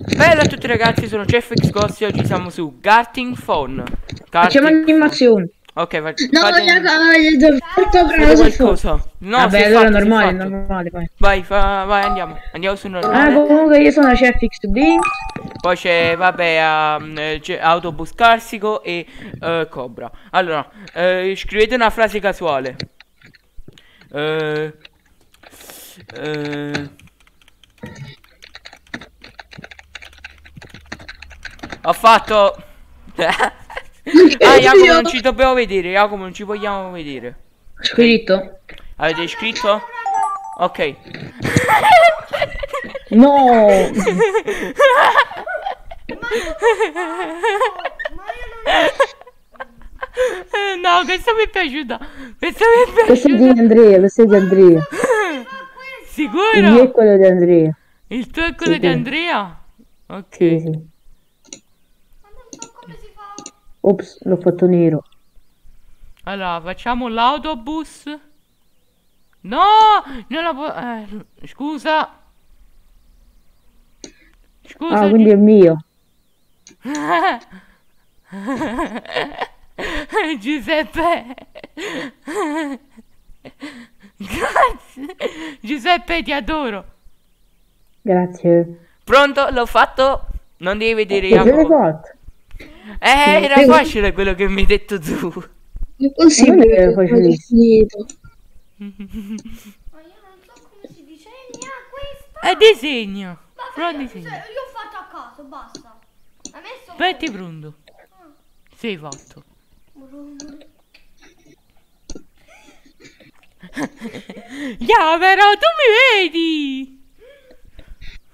Bella a tutti ragazzi, sono Ghost e oggi siamo su Garting Phone. Facciamo animazione. Ok, va, No, fate, raga, bravo qualcosa. No, Vabbè, allora fatto, normale, normale, vai. Vai, fa, vai, andiamo. Andiamo su Ah, normale. comunque io sono CFX Blink. Poi c'è, vabbè, c'è Autobus Carsico e eh, Cobra. Allora, eh, scrivete una frase casuale. Eh, eh, ho fatto... ah, Jacopo non ci dobbiamo vedere, Jacopo non ci vogliamo vedere. Scritto. Avete scritto? Ok. No. No, questa mi è piaciuta. Questa mi è Questo è di Andrea, questo è di Andrea. Il Sicuro? mio è quello di Andrea. Il tuo è quello Sì, di. Andrea? Ok. Sì, sì. Ops, l'ho fatto nero. Allora, facciamo l'autobus. No! Non la può... eh, scusa. Scusa. Ah, quindi è mio. Giuseppe. Grazie. Giuseppe, ti adoro. Grazie. Pronto? L'ho fatto? Non devi vedere Che l'hai fatto? Eh, era Prego. facile quello che mi hai detto tu. È possibile Non è che facilissimo. poi è finito. Ma io non so come si disegna questo. È disegno. Però Cioè, disegno. io ho fatto a caso, basta. Ha messo Metti pronto. Sei fatto. Ya, però tu mi vedi.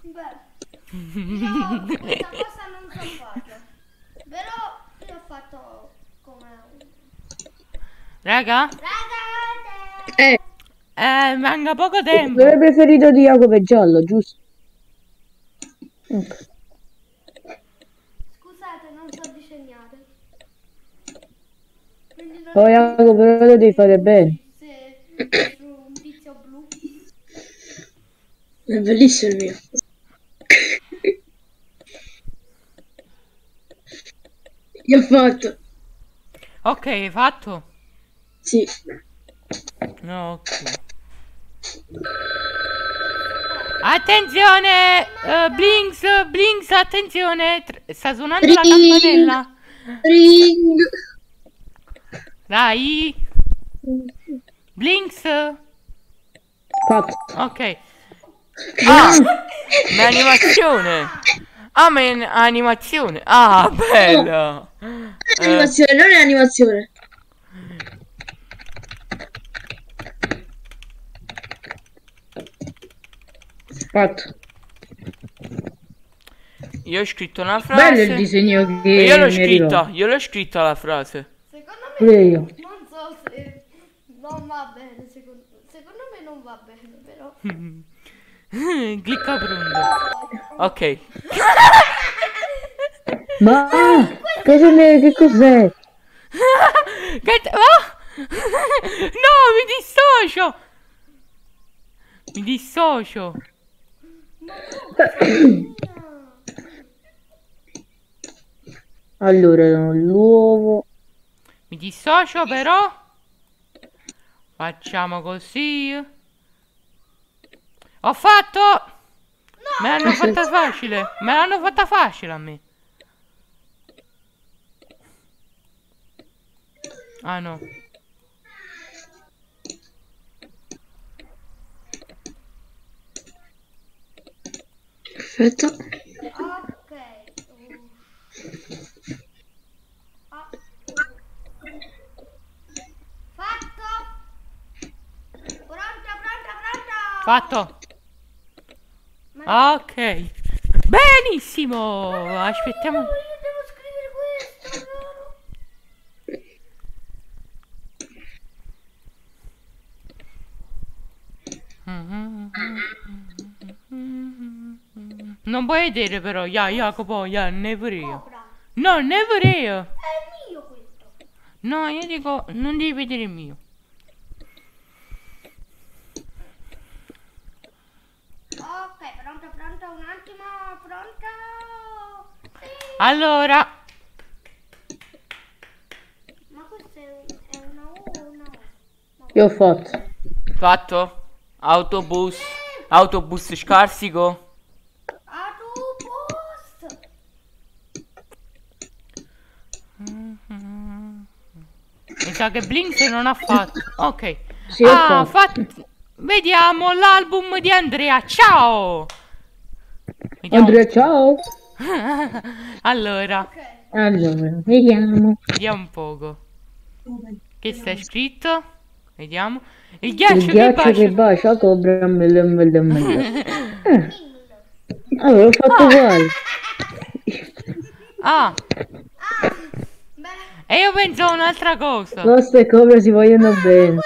Beh, io questa cosa non so farla. Però io ho fatto come un... Raga! Eh, eh, manca poco Il tempo. colore preferito di Jacopo è giallo, giusto? Ok. Scusate, non so disegnare. Quindi non Oh Jacopo, però lo devi fare bene. se un tizio blu. è bellissimo il mio. Io ho fatto. Ok, hai fatto? Sì. No, ok. Attenzione! eh, Blinks, Blinks, attenzione! Tr- sta suonando la Ring. campanella. Ring. Dai! Blinks! Fatto. Ok. Ah! Ma è animazione! Ah, ma è an- animazione! Ah, bella! È animazione, non è animazione. Fatto. Io ho scritto una frase. Bello il disegno che E io l'ho scritta, io l'ho scritta la frase. Secondo me Pure io. non so se non va bene, secondo, secondo me non va bene, però Clicca pronto. Ok. Ma cosa ne, che cos'è? Che ah! No, mi dissocio! Mi dissocio. Allora, l'uovo. Mi dissocio però. Facciamo così. Ho fatto! Me l'hanno fatta facile. Me l'hanno fatta facile a me. Ah no. Perfetto. ok. Ah. Fatto! Pronta, pronta, pronta! Fatto. Ok. Benissimo. Aspettiamo. Io devo scrivere questo, vero? Non puoi vedere però, ya, Jacopo, ya, ne pure io. Cobra. No, ne pure io. È mio questo. No, io dico, non devi vedere il mio. Ok, pronta, pronta, un attimo, pronta. Allora, Ma questo è, un- è una U o una O? Io ho fatto. fatto. Autobus. Autobus scarsico. Autobus! Sa che Blinks non ha fatto. Ok. Sì, ah, fatto. Vediamo l'album di Andrea. Ciao. Vediamo. Andrea, ciao. allora, Ok. Allora, vediamo. vediamo un poco. Che sta scritto? Vediamo. Il ghiaccio, Il ghiaccio che che bacia. bacia cobra mille mille mille. Eh, allora, ho fatto uguale. Ah, e io penso a un'altra cosa. Frost e cobra si vogliono bene.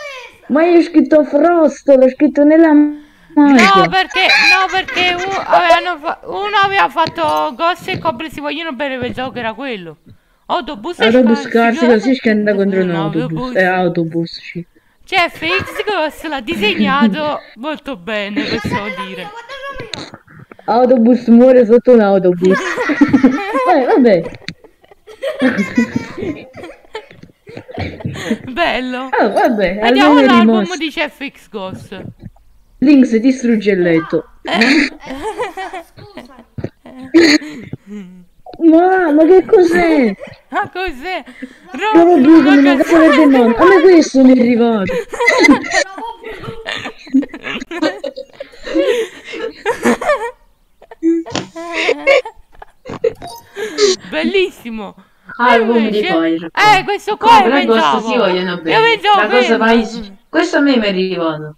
Ma io ho scritto Frost, l'ho scritto nella. No, perché, no, perché u- avevano fa- uno aveva fatto Ghost e Cobra si vogliono bene, pensavo che era quello. Autobus e Autobus scarsi- scarsi così scende contro un autobus. È autobus, sì. Cioè, FX Ghost l'ha disegnato molto bene, possiamo dire. Autobus muore sotto un autobus. Vai, vabbè. Bello. Ah, vabbè, Vediamo l'album rimosso. di FX Ghost. Links distrugge il letto. Ma, ma che cos'è? Ah, cos'è? Provo Ro- blu come una casa del demonio. A me questo mi è arrivato. Bellissimo. Album di Fire. Eh, questo qua Cobra io Ghost pensavo. si vogliono Io bene. pensavo La cosa vai... Questo a me mi è arrivato.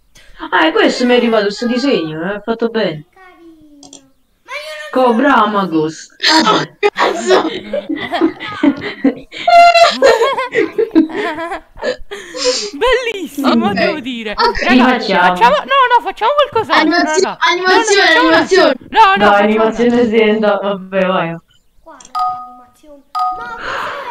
Ah, e questo mi è arrivato, questo disegno, è fatto bene. Io Cobra ama Ghost. Vabbè. Bellissimo, Ok. devo dire. Ok. Ragazzi, Facciamo. No, no, facciamo qualcos'altro, Animazio- raga. animazione, no, no, facciamo una- animazione. No, no, No, facciamo animazione azienda, vabbè, vai. Quale animazione? No, cos'è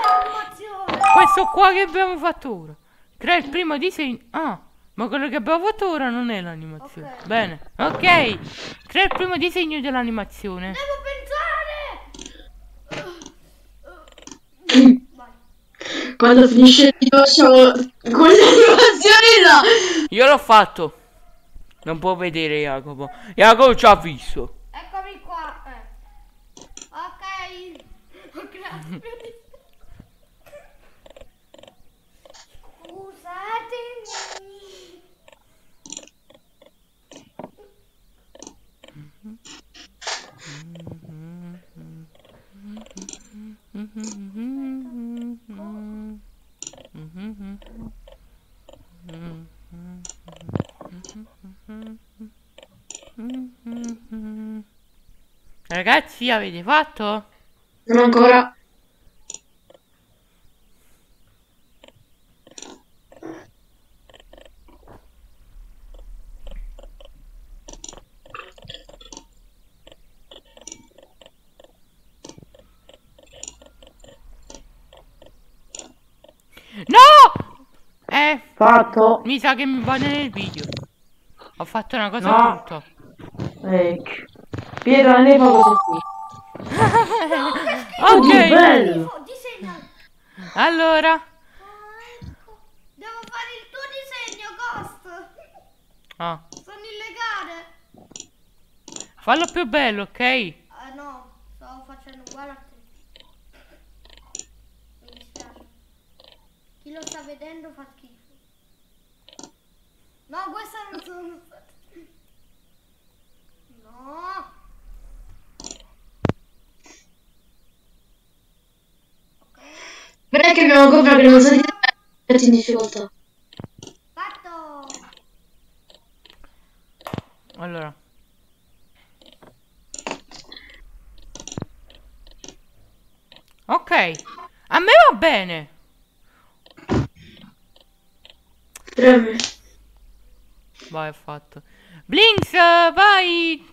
l'animazione? Questo qua che abbiamo fatto ora. Crea il primo disegno. Ah, ma quello che abbiamo fatto ora non è l'animazione. Ok. Bene, ok. Crea il primo disegno dell'animazione. Devo pensare! Vai. Quando finisce il video facciamo quelle animazioni là. Io l'ho fatto. Non può vedere Jacopo. Jacopo ci ha visto. Eccomi qua. Eh. Ok. Oh, grazie. Scusatemi. Ragazzi, avete fatto? Non ancora. No! Eh, Fatto. mi sa che mi va nel video. Ho fatto una cosa No. brutta. Ecco. Pietro, ne fa così qui. Ok, bello. Oh, disegna. allora. Ecco. Devo fare il tuo disegno, Ghost. Ah, Sono illegale. fallo più bello, ok? Ah no, stavo facendo uguale a te. Mi dispiace. Chi lo sta vedendo fa schifo. No, questa non sono state. No. Cobra che non sa di in difficoltà. Fatto. Allora. Ok, a me va bene. Premi. Vai, ho fatto. Blinks, vai.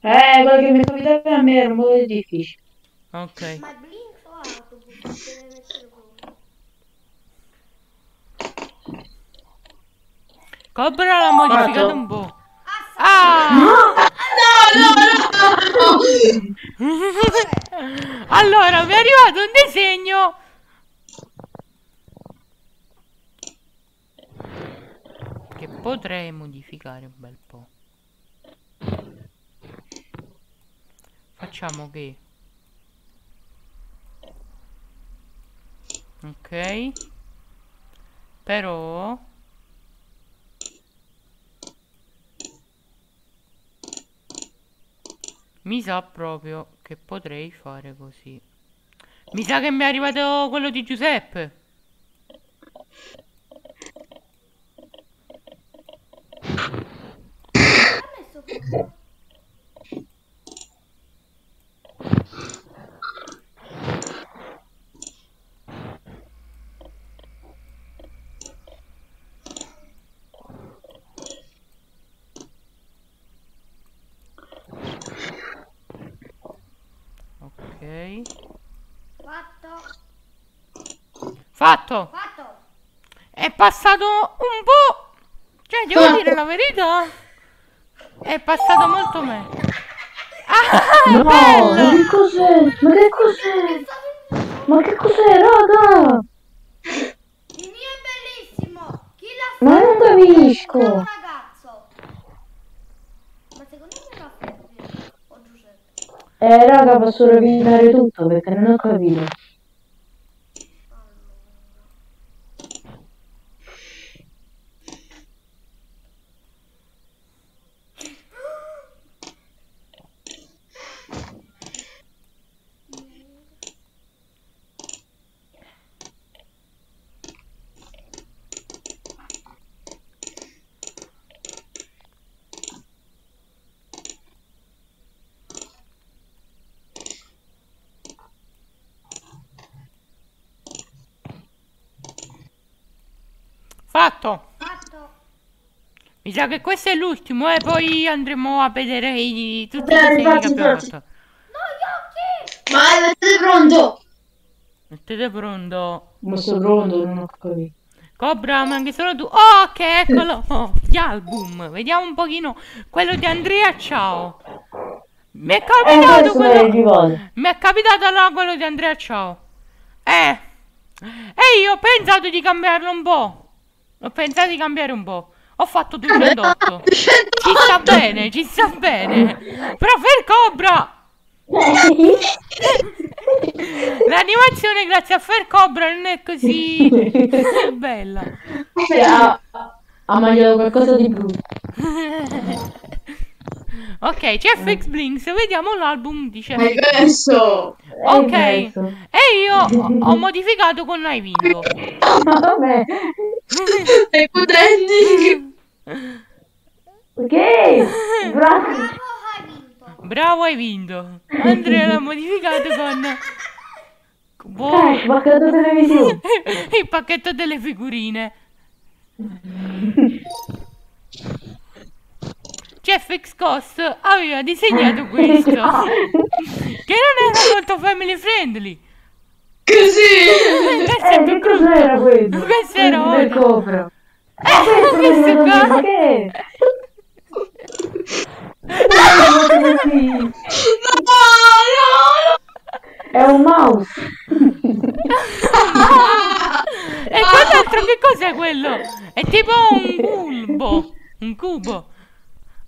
Eh, quello che mi capitava a me era un po' difficile. Ok. Ma è Blink o autobus? Deve mettere voi. Cobra l'ha modificato un po'. Ah! No, no, no. allora, mi è arrivato un disegno. Che potrei modificare un bel po'. Facciamo che... Ok. Però... Mi sa proprio che potrei fare così. Mi sa che mi è arrivato quello di Giuseppe. Ha messo fuoco. Ok. Fatto. Fatto. Fatto. È passato un po'. Cioè, devo dire la verità. È passato molto meglio. Ah, No, ma che cos'è? Ma che cos'è? Ma che cos'è, raga? Il mio è bellissimo. Chi l'ha Ma non fatto? capisco. È un ragazzo. Ma secondo me l'ha fatto Giuseppe. Eh, raga, posso rovinare tutto perché non ho capito. Fatto. Fatto. Sa che questo è l'ultimo, e poi andremo a vedere i, tutti i Vabbè, disegni che. No, gli occhi. Vai, mettete pronto. Mettete pronto. Ma sono pronto, non ho capito. Cobra, ma anche solo tu. Oh, ok, eccolo. Oh, gli album. Vediamo un pochino. Quello di Andrea, ciao. Mi è Eh, capitato è quello... Mi è capitato allora quello di Andrea, ciao. Eh. E io ho pensato di cambiarlo un po'. Ho pensato di cambiare un po'. Ho fatto 208. Ci sta bene, ci sta bene. Però per Cobra... L'animazione grazie a Fer Cobra non è così bella. Sì, ha, ha mangiato qualcosa di brutto. ok, c'è FX Blinks, vediamo l'album di Hai CFX. perso. Ok, e io ho, modificato con Hai vinto. Ma vabbè. Stai potenti. Ok. Bravo. Bravo, hai vinto. Bravo, hai vinto. Andrea l'ha modificato con boh, Cash, pacchetto televisione. il pacchetto delle figurine. CFX Cost aveva disegnato questo, che non era molto family friendly. Così. Questo Eh, che cos'era questo? Questo era oro. Ma che? Così. No, no, È un mouse. E quell'altro che cos'è quello? È tipo un bulbo, un cubo.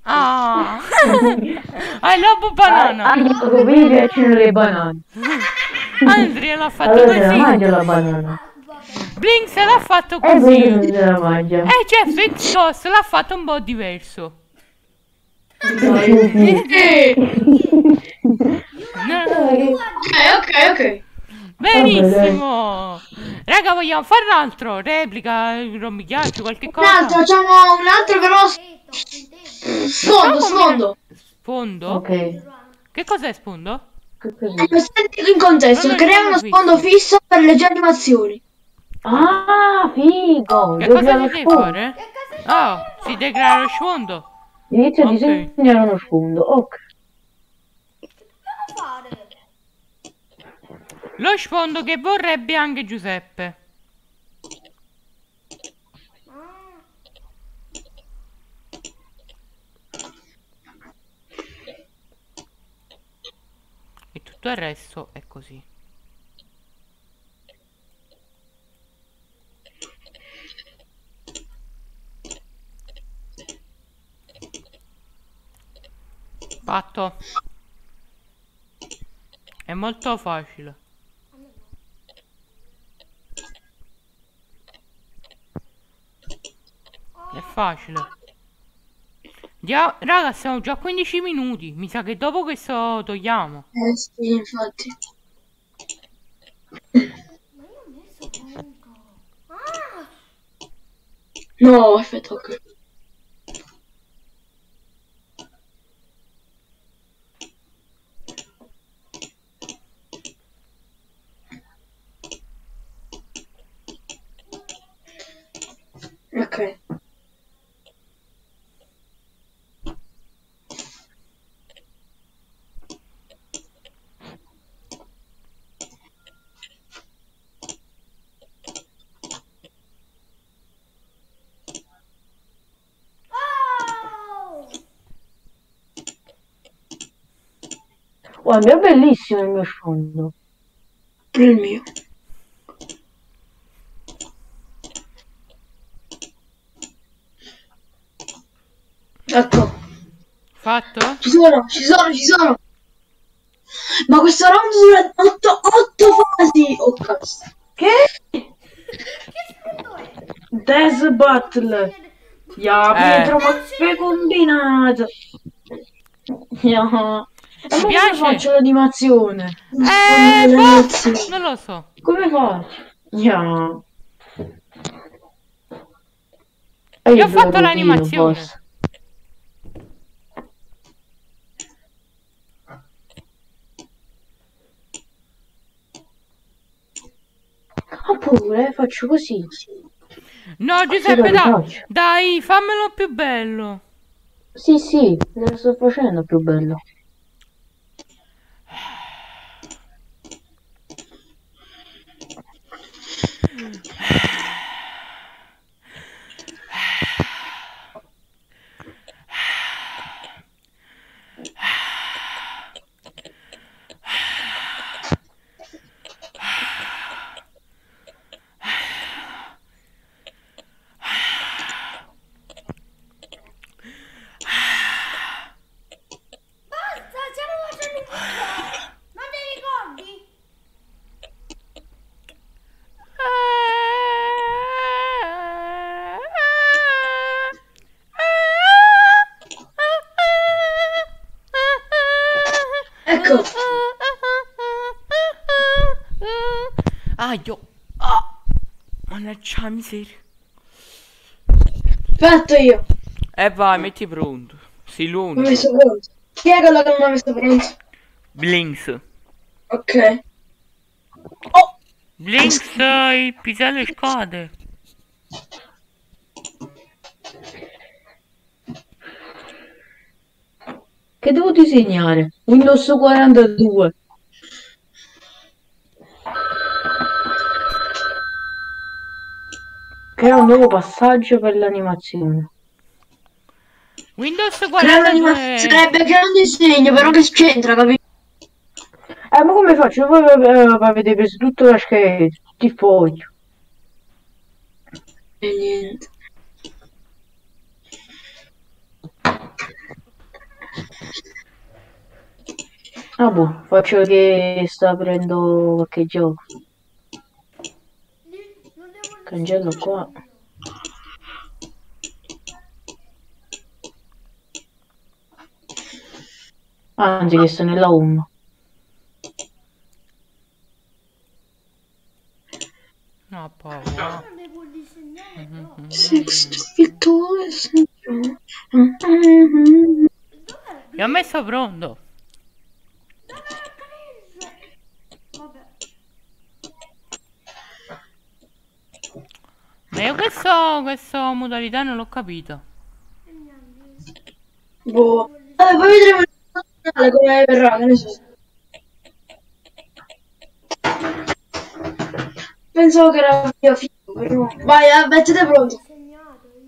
Ah, I love banana. Anche come mi piacciono le banane. Andrea l'ha fatto Allora così. mangia la banana. Blinks l'ha fatto E poi così. non se. E Jeff Ghost l'ha fatto un po' diverso. no. Eh, No, Ok, ok, ok. benissimo. Raga, vogliamo fare un altro? Replica, rompigliaccio, qualche Un altro, cosa? facciamo un altro però un sfondo, sfondo. Sfondo? Ok. Che cos'è sfondo? Che cos'è? Senti in contesto, Non crea uno sfondo fisso per le tue animazioni. Ah, figo! Che cosa sfondo. fare? Oh, si deve creare lo sfondo. Inizia a Ok. disegnare uno sfondo. Ok. Lo sfondo che vorrebbe anche Giuseppe. E tutto il resto è così. Fatto. È molto facile. È facile. Dia- raga, siamo già a 15 minuti. Mi sa che dopo questo togliamo. Eh sì, infatti. Ma io ho messo punto. Ah, No, ok. Ok. oh! Oh, è bellissimo il mio sfondo. Pure il mio. Ecco, Fatto? ci sono, ci sono, ci sono. Ma questo round dura 8, 8 fasi. Oh cazzo. Che? Che spunto è? Death Battle. Ja, Eh. Pietro, ma che combinato. Ja. E Ti come piace? faccio l'animazione? Eh, boh, non lo so. Come faccio? Ja. E Io ho fatto l'animazione. Oppure faccio così. No, Giuseppe, faccio. dai, fammelo più bello. Sì, sì, lo sto facendo più bello. Basta, stiamo facendo un punto. Non ti ricordi? Ecco. Aio. Ah. Mannaggia miseria. Fatto io. E vai, metti pronto. Sei Mi ho l'unico. messo pronto. Chi è quello che non mi ha messo pronto? Blinks. Ok. Blinks, il pisello scade. Che devo disegnare? Windows 42. Crea un nuovo passaggio per l'animazione. Windows Crea l'anima- 42. Sarebbe che un disegno, però che c'entra, capito? Eh, ma come faccio? Voi eh, avete preso tutto la scheda, tutti i fogli. E niente. Ah, boh, faccio che sta aprendo qualche gioco. Cancello qua. Anzi, che sto nella home. No, povero. non devo disegnare no. Vittore, Dov'è? Io ho messo pronto. Ma io questo, questa modalità non l'ho capito. Boh. Vabbè, poi vedremo il finale come verrà, che ne so. Pensavo che era io figo, però. Vai, eh, mettete pronto.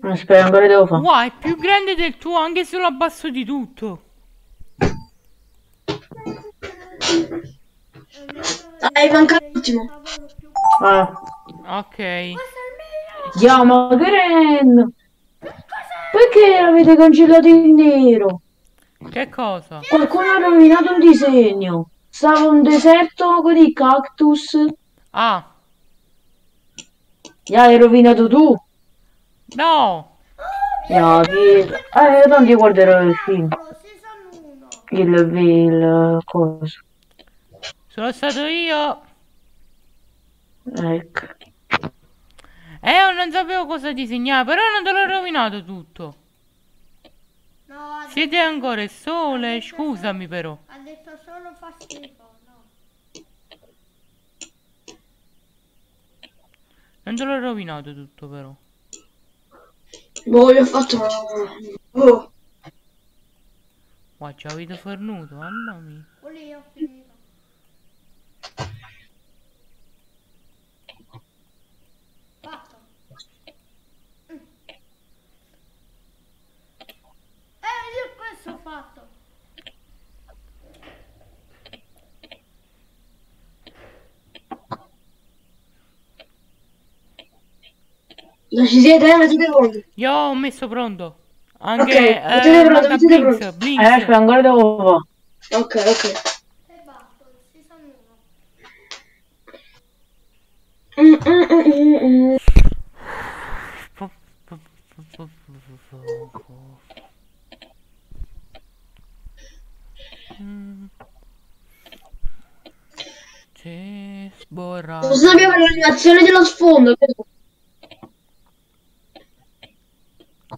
Aspetta, ancora devo fare. Wow, è più grande del tuo anche se lo abbasso di tutto. Dai, manca l'ultimo. Ah. Ok. Yeah, ma che rendo? Perché avete cancellato il nero? Che cosa? Qualcuno ha rovinato un disegno. Stava un deserto con i cactus. Ah, Ya hai rovinato tu. no. Ya, che... Eh, tanti guarderò il film. Season 1. Il, il cosa. Sono stato io. Ecco. Eh, io non sapevo cosa disegnare, però non te l'ho rovinato tutto. No, Siete ancora il sole, scusami però. ha detto solo fa schifo. No. Non te l'ho rovinato tutto però. Boh, io ho fatto... Oh. Qua ci avete fornuto, mamma mia. Pure io ho finito. Fatto. Mm. Eh, io questo ho fatto. Non ci siete, eh? Mettete pronti. Io ho messo pronto. Anche Ok, eh, mettete pronto, mettete Blinks, pronto. Blinks. Eh, aspetta, ancora devo fare. Ok, ok. E basta, season 1. Mm, mm, mm. C'è sborra. Cosa abbiamo l'animazione dello sfondo?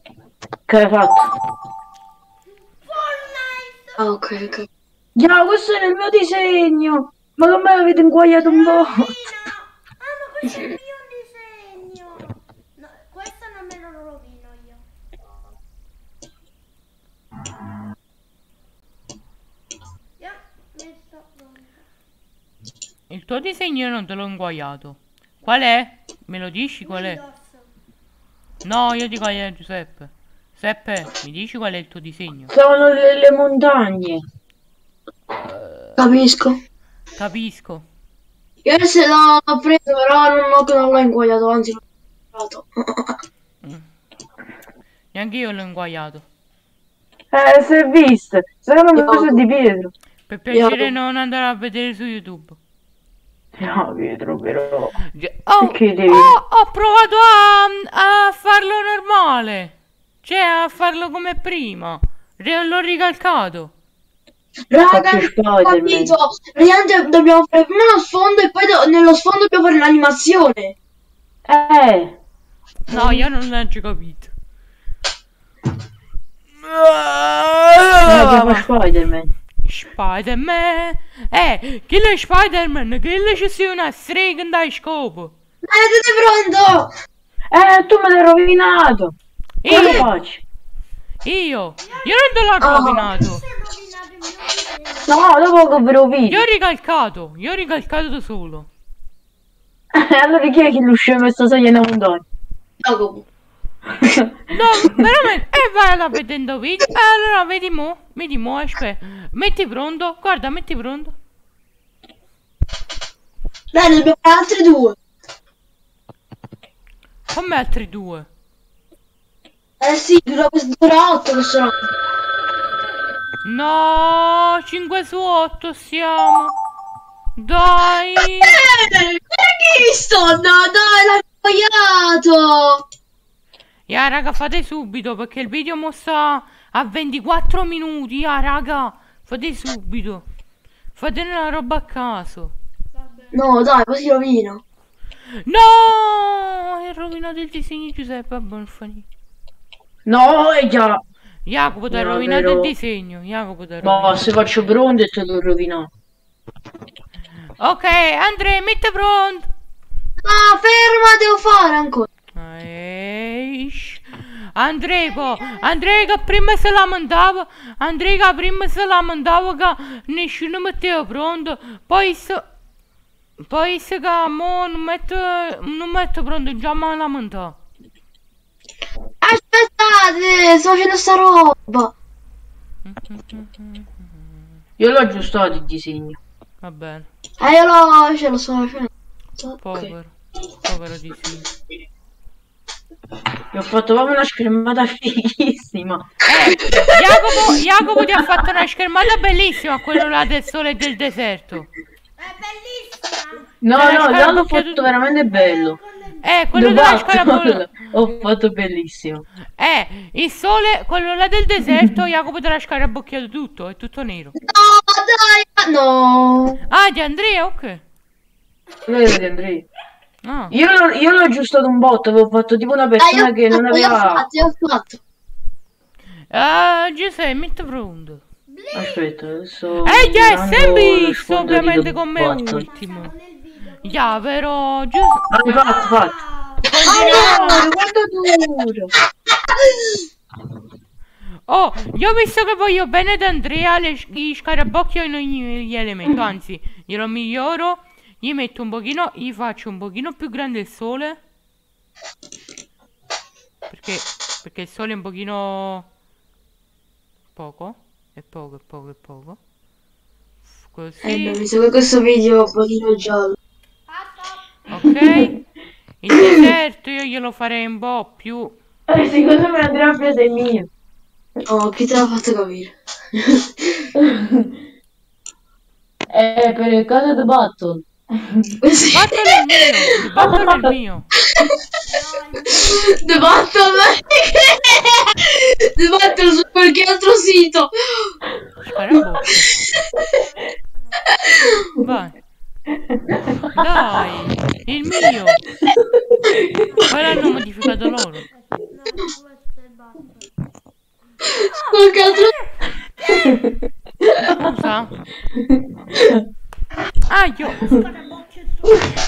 Che hai fatto? Ah, ok, ok. Ya, questo è il mio disegno. Ma come avete inguagliato un po'? Ah, ma questo è il mio disegno. No, questo non me lo rovino io. Io messo pronto. Il tuo disegno non te l'ho inguagliato. Qual è? Me lo dici qual è? No, io dico a Giuseppe. Giuseppe, mi dici qual è il tuo disegno? Sono le, le montagne. Capisco. Capisco. Io se l'ho preso, però non, ho- non l'ho inguagliato, anzi l'ho comprato. Neanche io l'ho inguagliato. Eh, si è visto. Secondo me Io- è di Pietro. Per piacere non andare a vedere su YouTube. No, Pietro, però. Oh, Perché devi- oh, ho provato a, a farlo normale. Cioè, a farlo come prima. Re- L'ho ricalcato. Raga, ho capito. Praticamente dobbiamo fare prima lo sfondo e poi do- nello sfondo dobbiamo fare l'animazione. Eh. No, io non l'ho capito. Eh, che fa Spider-Man. Spider-Man. Eh, chi è Spider-Man? Chi è ci sia una strega in dai scopo? Mettete pronto! Eh, tu me l'hai rovinato. Come lo Io, faccio? io, io non te l'ho Oh. rovinato. No, dopo che ve lo. Io ho ricalcato, io ho ricalcato da solo. allora chi è che lo scemo sta saliendo a montagna? Jacopo. No, veramente. E vai a vedere il video. E allora vedi mo. Vedi mo, aspetta. Metti pronto. Guarda, metti pronto. Dai, ne dobbiamo fare altri due. Come altri due. Eh sì, dura, dura 8 questo no. No, 5 su 8 siamo. Dai. Eh, perché sto? No, dai, l'ha sbagliato. Ya, raga, fate subito perché il video mo sta a 24 minuti. Ya, raga, fate subito. Fate una roba a caso. No, dai, poi si rovina. No, hai rovinato il disegno di Giuseppe Bonfani. No, è già. Jacopo, ti No, rovinato il disegno. Jacopo, ti rovinato. se faccio pronto e te lo rovino. Ok, Andrea, mette pronto. No, ferma, devo fare ancora. Eish. Andrea che prima si lamentava, Andrea che prima si lamentava che nessuno metteva pronto, poi se, poi se che mo non mette, non mette pronto, già mi lamenta. Aspettate, sto facendo sta roba. Io l'ho aggiustato il disegno. Va bene. Eh, io lo, ce lo sto facendo. Povero. Povero di sì. Gli ho fatto proprio una schermata fighissima. Eh, Jacopo, Jacopo ti ha fatto una schermata bellissima, quello là del sole e del deserto. È bellissima. No, Eh, no, già l'ho tutto- fatto veramente bello. Eh, quello The della Battle scarabocchia. Ho fatto bellissimo. Eh, il sole, quello là del deserto, Jacopo te l'ha scarabocchiato tutto, è tutto nero. No, dai, no. Ah, di Andrea, ok. Vero di Andrea. Ah. Io, l'ho- io l'ho aggiustato un botto, avevo fatto tipo una Dai, persona io, che non io ho aveva... fatto, io ho fatto. Ah, Giuseppe, metti pronto. Aspetta, adesso... Eh, già, sempre di ovviamente con me ultimo. Ya, però, Giuseppe... Ah, fatto, fatto. Ah, Oh, guarda duro. Oh, io visto che voglio bene ad Andrea, le, gli scarabocchi in ogni gli elementi, anzi, glielo miglioro, gli metto un pochino, gli faccio un pochino più grande il sole. Perché, perché il sole è un pochino... Poco, è poco, è poco, è poco. Eh, Così, ho visto che questo video è un pochino giallo. ok. Il deserto io glielo farei un po' più... Eh, secondo me ha preso il mio. Oh, chi te l'ha fatto capire? Eh, per il caso The Battle. Sì. Battle è il mio, battle è il mio. The Battle The Battle su qualche altro sito Scarabocchio. Vai. Dai, il mio. Poi l'hanno modificato loro. Basta. Qualche altro Scusa. Ah, io. Scarabocchio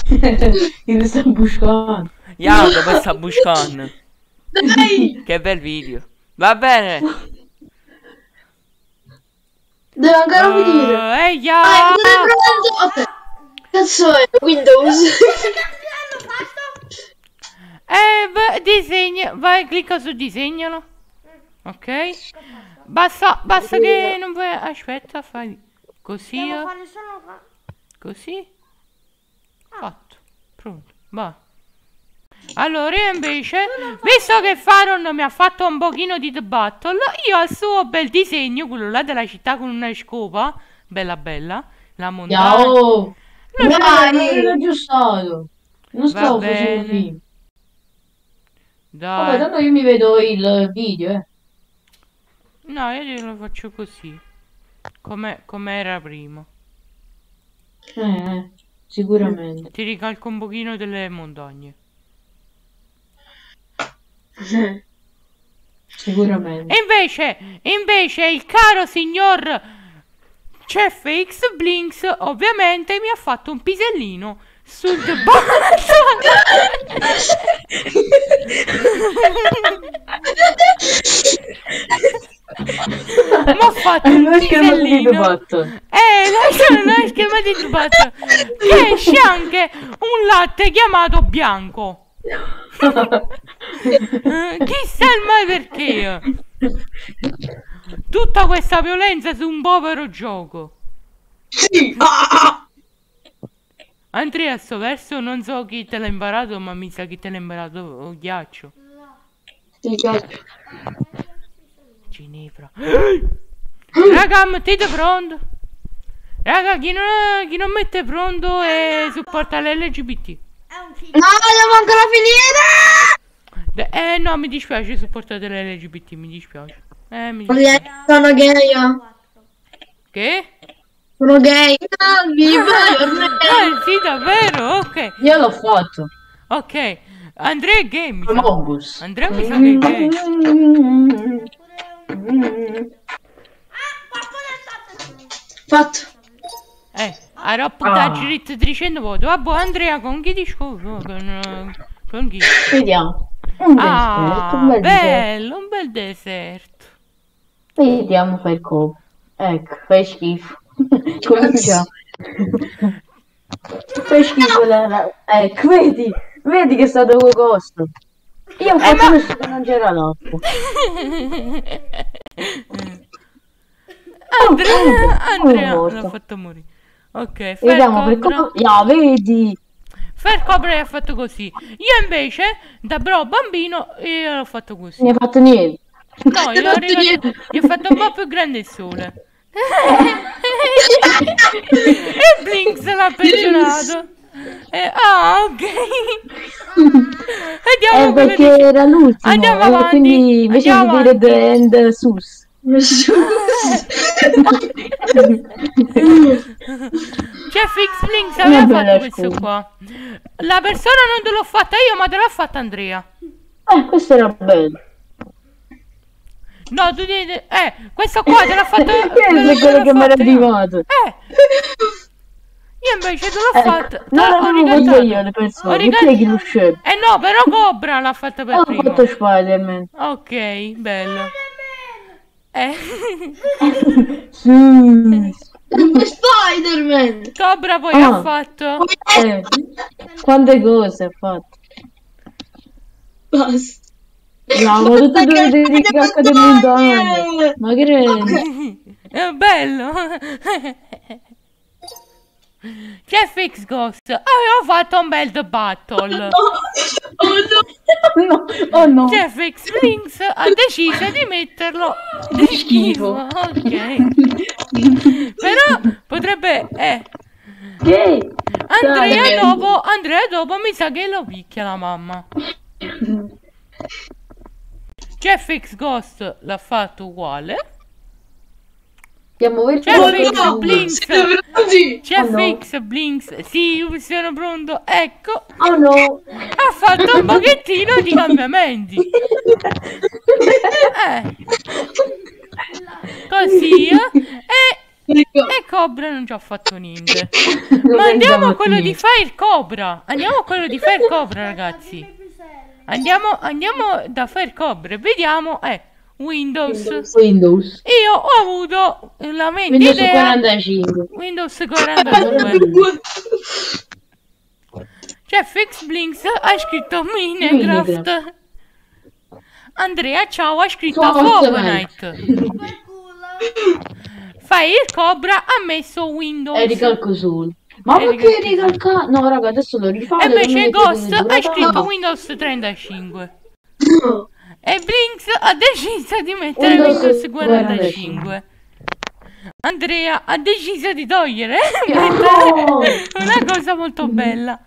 su. Il sta buscando. Jacopo sta buscando. Dai Che bel video. Va bene. Deve ancora finire Eh, ehi, è pronto Aspetta Cazzo è Windows? Eh, disegna. Vai, clicca su disegnalo. Ok. Basta, basta che non vuoi. Aspetta, fai così. Devo eh. fare solo. Così. Fatto. Pronto. Va. Allora io invece, visto che Faron mi ha fatto un pochino di The Battle, io al suo bel disegno, quello là della città con una scopa, bella bella, la montagna. Ciao. Dai, Dai. non l'ho aggiustato. Non Va stavo bene. facendo film. Vabbè, Dai. tanto io mi vedo il video, eh. No, io lo faccio così. Come era prima. Eh, eh, sicuramente. Ti ricalco un pochino delle montagne. Sicuramente. E invece, invece il caro signor Chef X Blinks ovviamente mi ha fatto un pisellino sul The Mi ha fatto un Non schermo di Battle. Eh, scherma di Battle Che esce anche un latte chiamato bianco Chissà il mai perché Tutta questa violenza su un povero gioco Sì ah! Andrea, sto verso non so chi te l'ha imparato, ma mi sa chi te l'ha imparato oh, ghiaccio. Sì, cazzo. Ginevra. Raga, mettete pronto. Raga, chi non, chi non mette pronto e supporta l'LGBT. No, devo ancora finire De- eh no, mi dispiace supportate l'LGBT, mi dispiace. Eh, mi dispiace. sono gay io. Che? Sono gay No, mi voglio Ah, sì, davvero? Ok. Io l'ho fatto. Ok. Andrea è gay, mi sa. Mogus. Andrea mi sa che è gay. Fatto Eh, ero puntata Ah. dicendo voto. Vabbè, Andrea, con chi discorso? Con, eh, con chi? Vediamo. Un bel Ah, un bel deserto. bello, un bel deserto. Vediamo, fai il copo. Ecco, fai schifo. Cominciamo. fai schifo la... Ecco, vedi? Vedi che è stato costo. Io ho fatto ma- questo che non c'era l'acqua. Andrea, Andrea, morto. l'ho fatto morire. Ok, Vediamo per come... Ya, vedi? Fer Cobra ha fatto così. Io invece, da bravo bambino, io l'ho fatto così. Non hai fatto niente. No, io ho, niente. io ho fatto un po' più grande il sole. e Blinks l'ha peggiorato. E- ah, ok. Andiamo Eh, perché di- era l'ultimo. Andiamo eh, avanti. Quindi invece Andiamo di dire avanti. The End Sus. C'è Fix Blinks Una aveva bella fatto questo scusa. qua. La persona non te l'ho fatta io, ma te l'ha fatta Andrea. Eh, questo era bello. No, tu devi... Eh, questo qua te l'ha fatto... Quello che mi era arrivato. Eh. Io invece te l'ho Eh, fatta. non Ho l'avevo fatto io le Ho persone. chi lo sceglie? Eh no, però Cobra l'ha fatta per Ho primo. fatto Spider-Man. Ok, bello. Eh. Spider-Man! Cobra poi Ah. ha fatto... Eh, quante cose ha fatto. Basta. No, ma tutte due di cacca di montagna. Ma che? È bello. C'è Fix Ghost. Avevo fatto un bel battle. Oh no! No, oh no. C'è Fix Blinks ha deciso di metterlo di schifo. Ok. Però potrebbe... Eh. Che? Andrea Dai. dopo, Andrea dopo mi sa che lo picchia la mamma. C'è Fix Ghost l'ha fatto uguale. Stiamo C'è. Fix. Blinks. C'è Oh no. Fix Blinks. Sì, io sono pronto. Ecco. Oh no. Ha fatto un pochettino di cambiamenti. Eh. Così. eh. E, Ecco. e Cobra non ci ha fatto niente. Ma andiamo a quello di. Fire Cobra. Andiamo a quello di Fire Cobra, ragazzi. Andiamo, andiamo da Fire Cobra. Vediamo. Eh, Windows. Windows. Io ho avuto la mente Windows idea. 45. Windows 42. C'è Fix Blinks ha scritto Minecraft. Minecraft. Andrea ciao ha scritto Fortnite. Fortnite. Fire Cobra ha messo Windows. E ricalco solo. Ma E perché ricalca? No, raga, adesso lo rifate. E invece Ghost ha scritto. Windows 35. E Blinks ha deciso di mettere Windows Windows 45. Andrea ha deciso di togliere No! una cosa molto bella.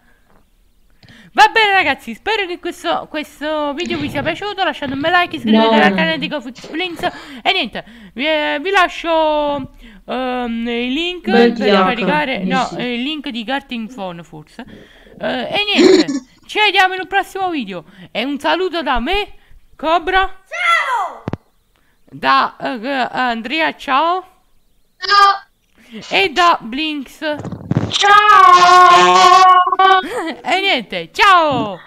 Va bene ragazzi, spero che questo, questo video vi sia piaciuto, lasciate un bel like, iscrivetevi No. al canale di Gofix Blinks e niente, vi, eh, vi lascio ehm, il link Bel per caricare, no, sì. eh, il link di Karting Phone forse. Eh, e niente, ci vediamo in un prossimo video e un saluto da me, Cobra, Ciao! da eh, Andrea, ciao, Ciao! e da Blinks. Ciao! e niente, ciao!